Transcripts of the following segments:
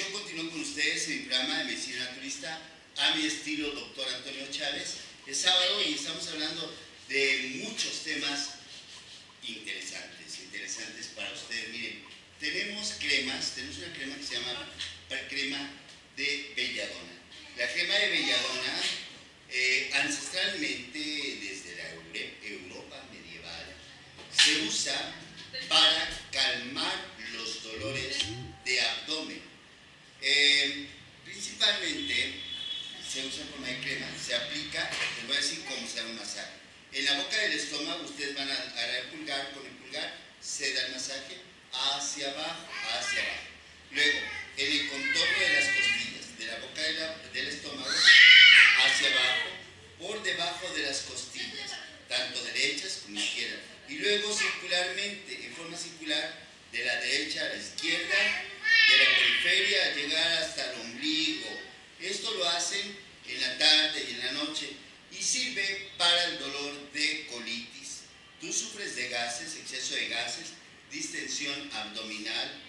yo continúo con ustedes en mi programa de medicina naturista a mi estilo doctor Antonio Chávez. Es sábado y estamos hablando de muchos temas interesantes, interesantes para ustedes. Miren, tenemos cremas, tenemos una crema que se llama crema de belladona. La crema de belladona, eh, ancestralmente desde la Europa medieval, se usa para calmar los dolores de abdomen. Eh, principalmente se usa forma de crema, se aplica, les voy a decir cómo se da un masaje. En la boca del estómago ustedes van a dar el pulgar, con el pulgar se da el masaje hacia abajo, hacia abajo. Luego, en el contorno de las costillas, de la boca del estómago hacia abajo, por debajo de las costillas, tanto derechas como izquierdas. Y luego circularmente, en forma circular, de la derecha a la izquierda, de la periferia a llegar hasta el ombligo. Esto lo hacen en la tarde y en la noche y sirve para el dolor de colitis. Tú sufres de gases, exceso de gases, distensión abdominal,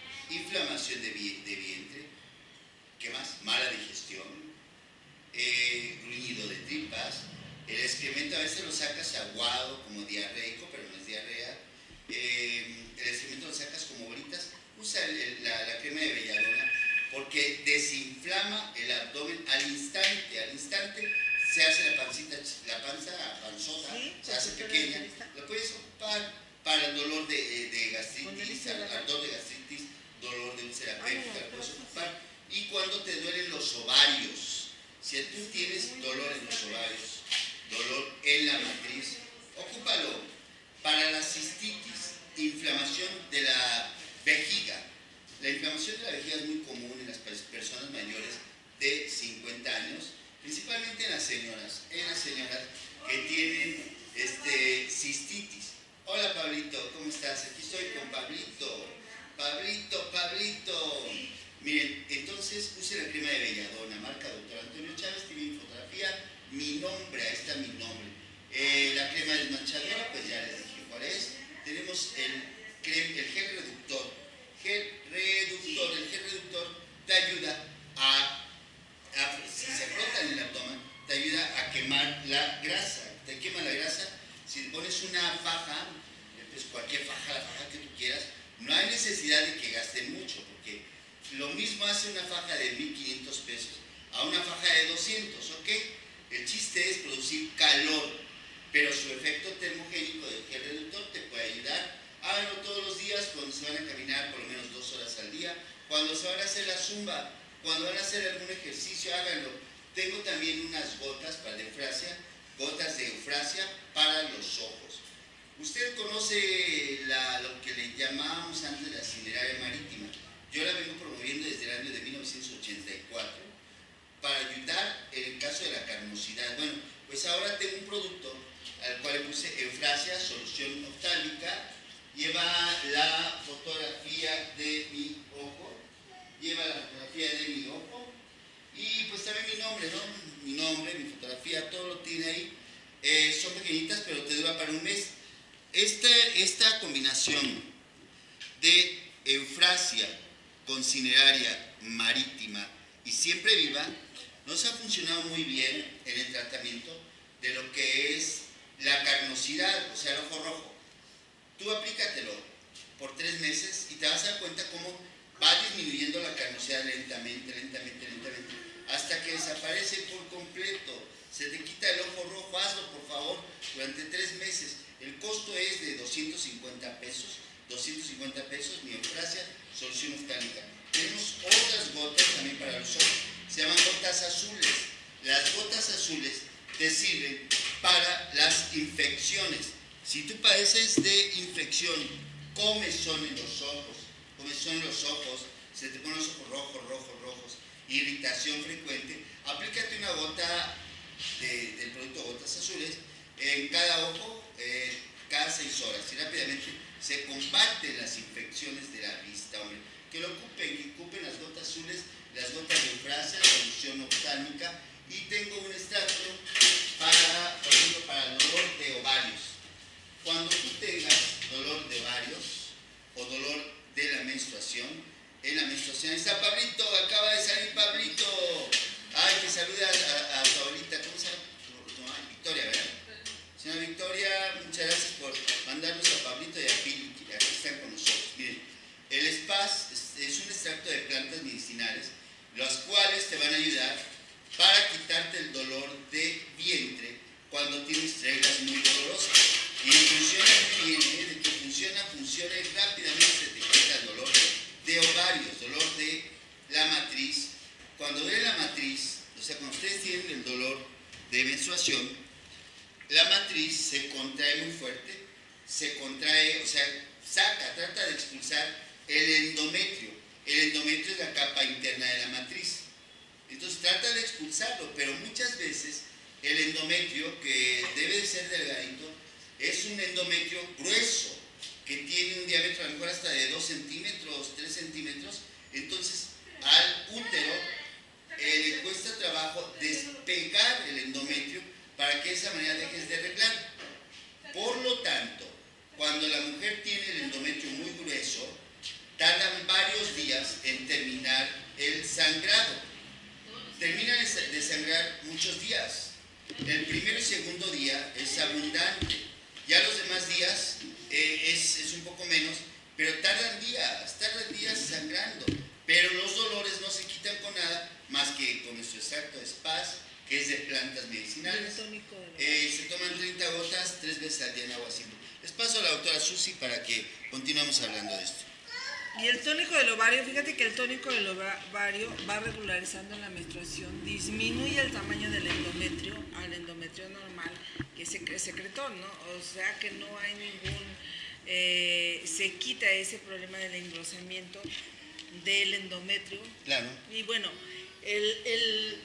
inflamación de, vientre, ¿qué más? Mala digestión, eh, gruñido de tripas, el excremento a veces lo sacas aguado como diarreico, pero no es diarrea, eh, el excremento lo sacas como bolitas, usa la, crema de belladona porque desinflama el abdomen. Al instante, al instante se hace la pancita, la panza panzota, se hace pequeña, lo puedes ocupar para el dolor de, de gastritis, ardor de gastritis, dolor de úlcera péptica, lo puedes ocupar. Y cuando te duelen los ovarios, si tú tienes dolor en los ovarios, dolor en la matriz, ocúpalo para la cistitis, inflamación de la vejiga. La inflamación de la vejiga es muy común en las personas mayores de 50 años, principalmente en las señoras, en las señoras que tienen este, cistitis. Hola Pablito, ¿cómo estás? Aquí estoy con Pablito. Pablito, Pablito. Miren, entonces puse la crema de Belladona, marca doctor Antonio Chávez, tiene mi fotografía, mi nombre, ahí está mi nombre. Eh, la crema desmanchadora, pues ya les dije cuál es. Tenemos el, el gel reductor. Gel reductor, el gel reductor te ayuda a, si se frota en el abdomen, te ayuda a quemar la grasa. Te quema la grasa. Si pones una faja, pues cualquier faja, la faja que tú quieras, no hay necesidad de que gaste mucho, porque lo mismo hace una faja de 1500 pesos a una faja de 200, ¿ok? El chiste es producir calor, pero su efecto termogénico del gel reductor te puede ayudar. Háganlo todos los días cuando se van a caminar por lo menos dos horas al día, cuando se van a hacer la zumba, cuando van a hacer algún ejercicio, háganlo. Tengo también unas gotas para la eufrasia, gotas de eufrasia para los ojos. Usted conoce lo que le llamábamos antes la cineraria marítima. Yo la vengo promoviendo desde el año de 1984 para ayudar en el caso de la carnosidad. Bueno, pues ahora tengo un producto al cual le puse Eufrasia, solución oftálmica, lleva la fotografía de mi ojo, lleva la fotografía de mi ojo y pues también mi nombre, ¿no? Mi nombre, mi fotografía, todo lo tiene ahí. Eh, son pequeñitas, pero te dura para un mes. Este, esta de eufrasia con cineraria marítima y siempre viva nos ha funcionado muy bien en el tratamiento de lo que es la carnosidad, o sea, el ojo rojo. Tú aplícatelo por tres meses y te vas a dar cuenta cómo va disminuyendo la carnosidad lentamente, lentamente, lentamente, hasta que desaparece por completo. Se te quita el ojo rojo, hazlo por favor durante tres meses. El costo es de 250 pesos, 250 pesos, miofrasia, solución oftálmica. Tenemos otras gotas también para los ojos se llaman gotas azules. Las gotas azules te sirven para las infecciones. Si tú padeces de infección, comezón en los ojos, comezón en los ojos, se te ponen los ojos rojos, rojos, rojos, irritación frecuente, aplícate una gota del producto gotas azules en cada ojo eh, cada seis horas y rápidamente se combaten las infecciones de la vista, hombre. Que lo ocupen, que ocupen las gotas azules las gotas de frase, la solución oftálmica y tengo un extracto para, por ejemplo, para el dolor de ovarios. Cuando tú tengas dolor de ovarios o dolor de la menstruación, en la menstruación está Pablito, acaba de salir Pablito. Ay, que saluda a, a, su abuelita, ¿cómo se llama? Victoria, ¿verdad? Señora Victoria, muchas gracias por mandarnos a Pablito y a Pili, que aquí están con nosotros. Miren, el SPAS es un extracto de plantas medicinales, las cuales te van a ayudar para quitarte el dolor de vientre cuando tienes reglas muy dolorosas. Y funciona muy bien, ¿eh? de que funciona, funciona y rápidamente se te quita el dolor de ovarios, dolor de la matriz. Cuando duele la matriz, o sea, cuando ustedes tienen el dolor de menstruación, la matriz se contrae muy fuerte, se contrae, o sea, saca, trata de expulsar el endometrio. El endometrio es la capa interna de la matriz. Entonces trata de expulsarlo, pero muchas veces el endometrio, que debe de ser delgadito, es un endometrio grueso, que tiene un diámetro a lo mejor hasta de 2 centímetros, 3 centímetros. Entonces al útero eh, le cuesta trabajo despegar el endometrio para que de esa manera dejes de arreglar. Por lo tanto, cuando la mujer tiene el endometrio muy grueso, tardan varios días en terminar el sangrado termina de sangrar muchos días. El primero y segundo día es abundante. Ya los demás días eh, es, es, un poco menos, pero tardan días, tardan días sangrando. Pero los dolores no se quitan con nada más que con nuestro extracto de SPAS, que es de plantas medicinales. Eh, se toman 30 gotas tres veces al día en agua simple. Les paso a la doctora Susi para que continuemos hablando de esto. Y el tónico del ovario, fíjate que el tónico del ovario va regularizando la menstruación, disminuye el tamaño del endometrio al endometrio normal que se secretó, ¿no? O sea que no hay ningún, eh, se quita ese problema del engrosamiento del endometrio. Claro. Y bueno, el, el,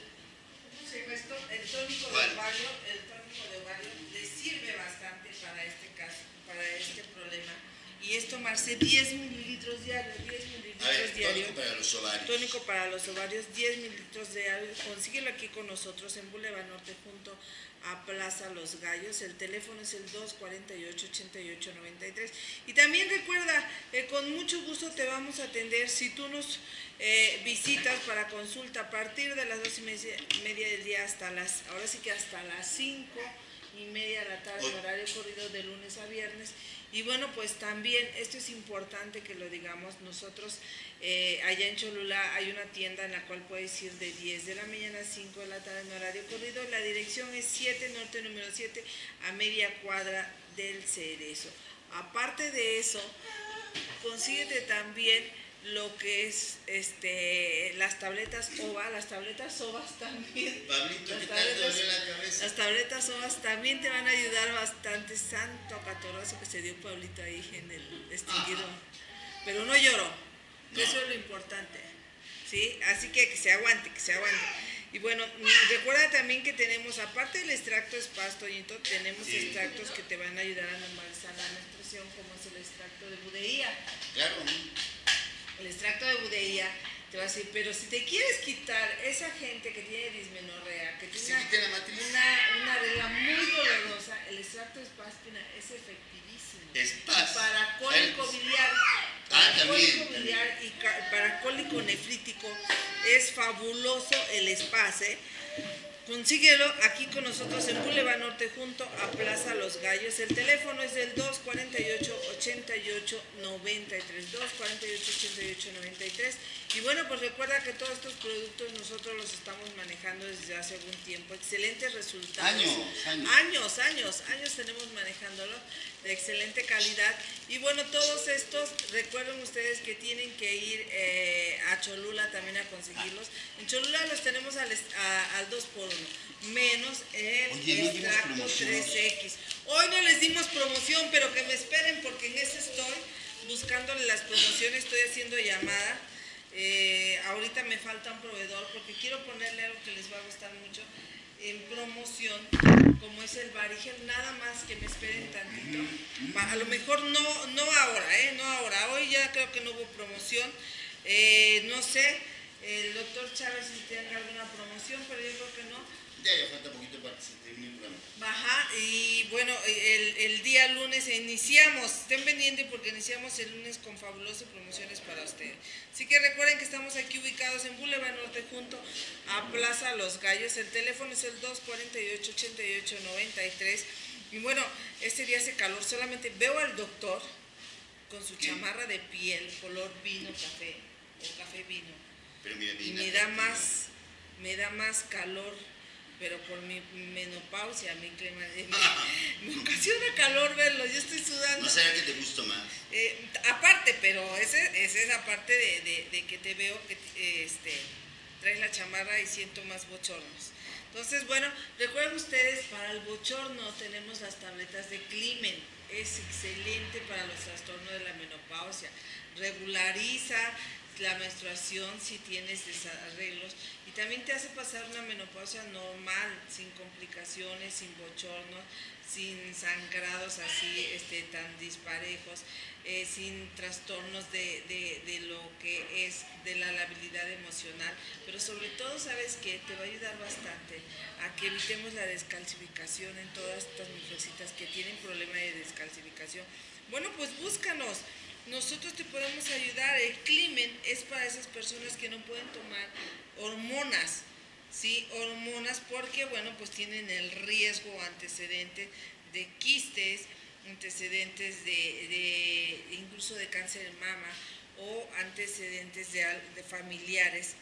el tónico de ovario, el tónico de ovario le sirve bastante para este caso, para este problema y es tomarse 10 mililitros diarios, 10 mililitros diarios. Tónico para los ovarios. Tónico para los ovarios, 10 mililitros diarios. Consíguelo aquí con nosotros en Boulevard Norte junto a Plaza Los Gallos. El teléfono es el 248-8893. Y también recuerda, eh, con mucho gusto te vamos a atender si tú nos eh, visitas para consulta a partir de las 2 y media, media del día hasta las, ahora sí que hasta las 5 y media de la tarde, horario corrido de lunes a viernes. Y bueno, pues también esto es importante que lo digamos, nosotros eh, allá en Cholula hay una tienda en la cual puedes ir de 10 de la mañana a 5 de la tarde en horario corrido. La dirección es 7 Norte número 7 a media cuadra del Cerezo. Aparte de eso, consíguete también lo que es este las tabletas OVA, las tabletas OVAs también. Pablito, las, tabletas, la cabeza? las tabletas OVAs también te van a ayudar bastante. Santo catorrazo que se dio Pablito ahí en el extinguido. Pero no lloró, eso es lo importante. ¿sí? Así que que se aguante, que se aguante. Y bueno, recuerda también que tenemos, aparte del extracto espastoyito, tenemos extractos que te van a ayudar a normalizar la menstruación, como es el extracto de budeía. Claro el extracto de budeía, te va a decir, pero si te quieres quitar esa gente que tiene dismenorrea, que tiene una, regla muy dolorosa, el extracto de espáspina es efectivísimo. Para cólico biliar, ah, para cólico biliar y para cólico nefrítico es fabuloso el espase. Consíguelo aquí con nosotros en Boulevard Norte junto a Plaza Los Gallos. El teléfono es del 248-8893. 248-8893. Y bueno, pues recuerda que todos estos productos nosotros los estamos manejando desde hace algún tiempo. Excelentes resultados. Años, años. Años, años, años tenemos manejándolo de excelente calidad. Y bueno, todos estos, recuerden ustedes que tienen que ir eh, a Cholula también a conseguirlos. En Cholula los tenemos al, al 2x1 menos el extracto 3X. Hoy no les dimos promoción, pero que me esperen porque en ese estoy buscándole las promociones, estoy haciendo llamada. Eh, ahorita me falta un proveedor porque quiero ponerle algo que les va a gustar mucho en promoción, como es el Barigel, nada más que me esperen tantito. A lo mejor no, no ahora, ¿eh? No ahora. Hoy ya creo que no hubo promoción. Eh, no sé, el doctor Chávez si tenga alguna promoción, pero yo creo que no Ahorita ya falta poquito para que se termine el programa. Ajá, y bueno, el, el día lunes iniciamos, estén pendientes porque iniciamos el lunes con fabulosas promociones para ustedes. Así que recuerden que estamos aquí ubicados en Boulevard Norte junto a Plaza Los Gallos. El teléfono es el 248-8893. Y bueno, este día hace calor, solamente veo al doctor con su chamarra de piel, color vino café o café vino. Me da más, me da más calor, pero por mi menopausia, mi clima, eh, me, me ocasiona calor verlo, yo estoy sudando. No será que te gusto más. Eh, aparte, pero ese, es aparte de, de- de que te veo que eh, este, traes la chamarra y siento más bochornos. Entonces, bueno, recuerden ustedes, para el bochorno tenemos las tabletas de Climen. Es excelente para los trastornos de la menopausia. Regulariza la menstruación si tienes desarreglos y también te hace pasar una menopausia normal, sin complicaciones, sin bochornos, sin sangrados así este, tan disparejos, eh, sin trastornos de, de- de lo que es de la labilidad emocional, pero sobre todo sabes que te va a ayudar bastante a que evitemos la descalcificación en todas estas mujercitas que tienen problema de descalcificación. Bueno, pues búscanos. Nosotros te podemos ayudar. El climen es para esas personas que no pueden tomar hormonas, ¿sí? Hormonas porque, bueno, pues tienen el riesgo antecedente de quistes, antecedentes de, de- incluso de cáncer de mama o antecedentes de, de familiares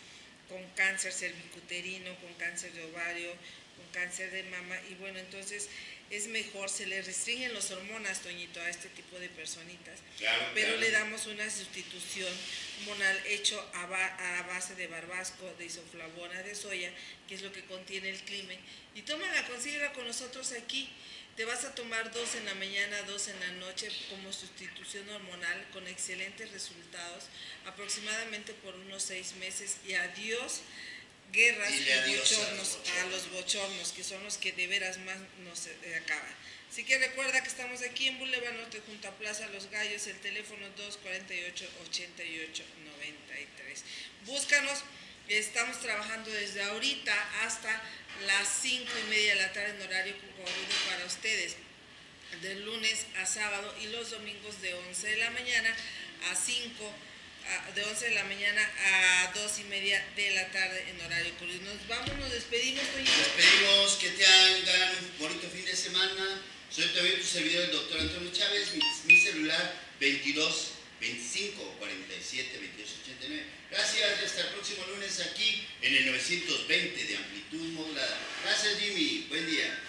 con cáncer cervicuterino, con cáncer de ovario, con cáncer de mama y bueno, entonces es mejor, se le restringen las hormonas, Toñito, a este tipo de personitas Claro, pero claro. le damos una sustitución hormonal hecho a, ba- a base de barbasco, de isoflavona de soya, que es lo que contiene el climen. Y tómala, consíguela con nosotros aquí. Te vas a tomar dos en la mañana, dos en la noche como sustitución hormonal con excelentes resultados, aproximadamente por unos seis meses. Y adiós guerras y adiós a los bochornos, a los bochornos, que son los que de veras más nos eh, acaban. Así que recuerda que estamos aquí en Boulevard Norte junto a Plaza Los Gallos, el teléfono 248-8893. Búscanos, estamos trabajando desde ahorita hasta las 5 y media de la tarde en horario corrido para ustedes, de lunes a sábado y los domingos de 11 de la mañana a 5 a- de 11 de la mañana a 2 y media de la tarde en horario corrido. Nos vamos, nos despedimos, Toñito. Les pedimos que te hagan un bonito fin de semana. Soy también tu servidor, el doctor Antonio Chávez. Mi, mi celular 22 25 47 22 89. Gracias y hasta el próximo lunes aquí en el 920 de amplitud modulada. Gracias, Jimmy. Buen día.